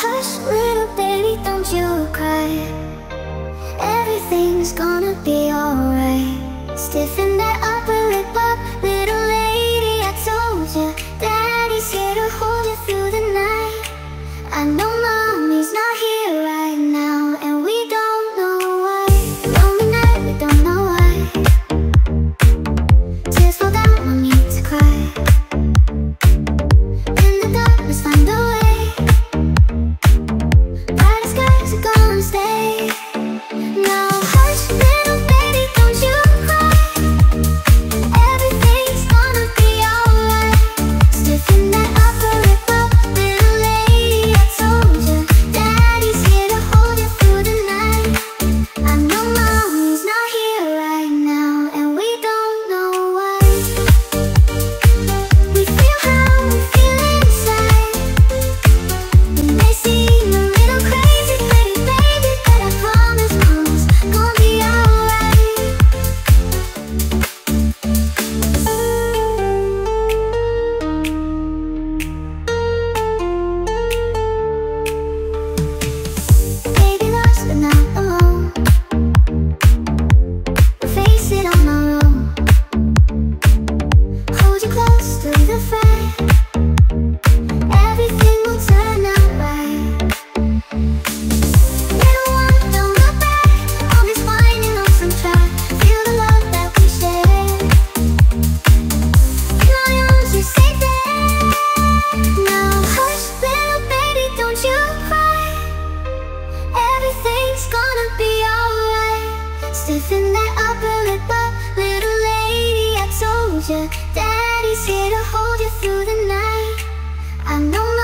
Hush, little baby, don't you cry. Everything's gone Sniffing that upper lip up, little lady, I told ya Daddy's here to hold you through the night. I know